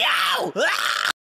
I! Ah!